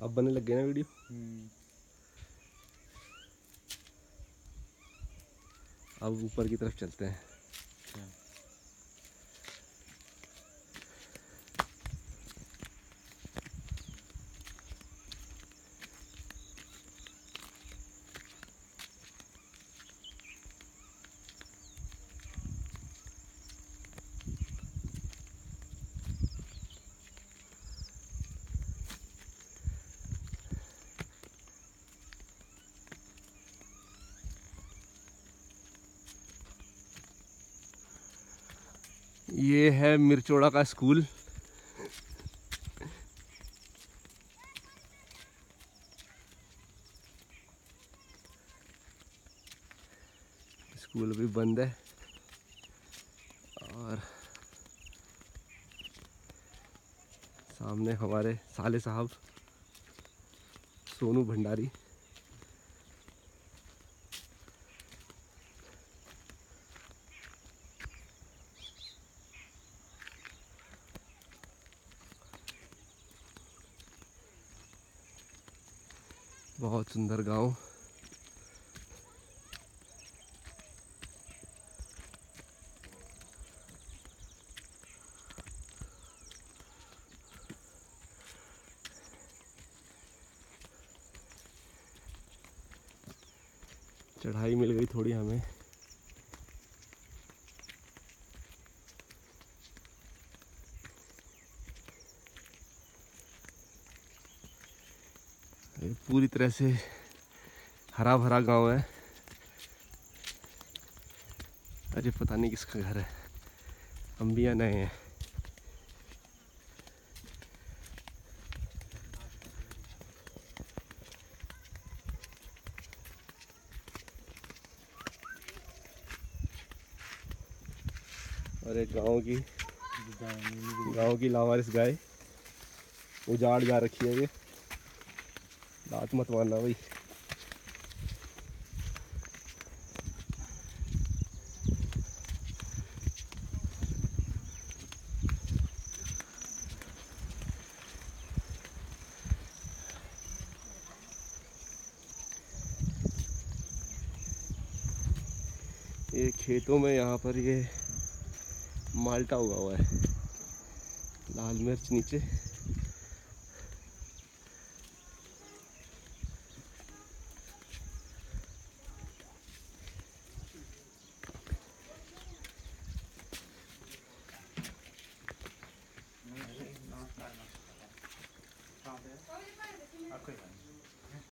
अब बनने लग गए ना वीडियो हम्म, अब ऊपर की तरफ़ चलते हैं। ये है मिर्चोड़ा का स्कूल। स्कूल भी बंद है। और सामने हमारे साले साहब, सोनू भंडारी। बहुत सुंदर गाँव। चढ़ाई मिल गई थोड़ी हमें। पूरी तरह से हरा भरा गाँव है। अरे पता नहीं किसका घर है। हम भी नए हैं। और एक गाँव की गाँव की लावारिस गाय, उजाड़ जा रखी है ये। दांत मत मारना भाई ये खेतों में यहाँ पर ये माल्टा हुआ हुआ है। लाल मिर्च नीचे। आपको ही